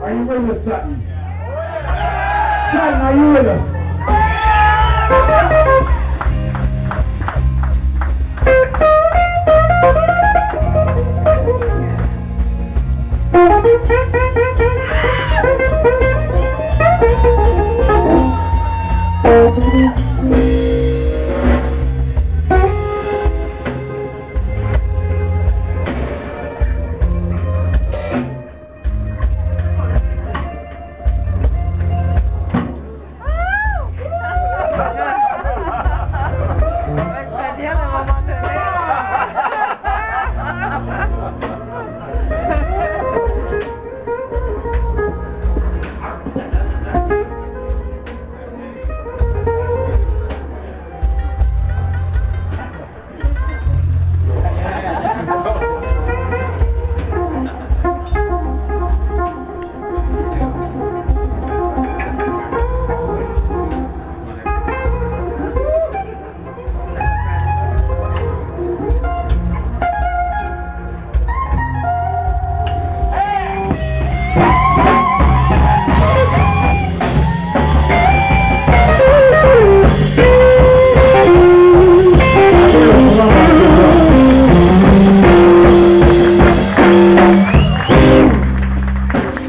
Are you with us, Sutton? Sutton, are you with us?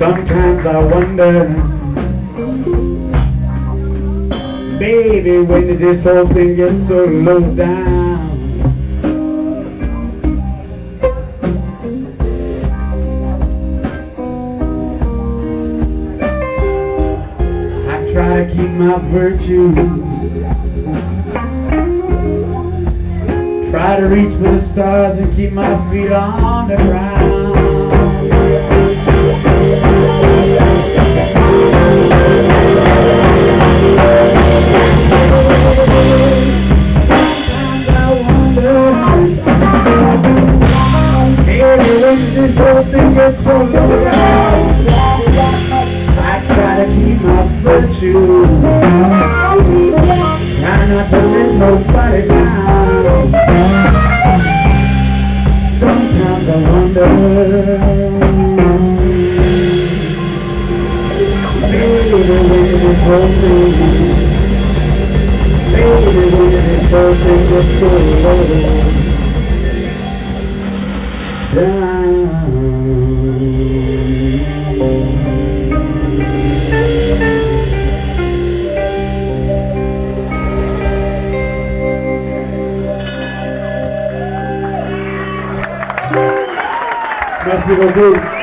Sometimes I wonder, baby, when did this whole thing get so low down? I try to keep my virtue, try to reach for the stars and keep my feet on the ground. This thing gets so low down, I to keep my virtue, try not to let nobody down. Sometimes I wonder, baby, when this whole thing Baby, this gets so low Merci beaucoup.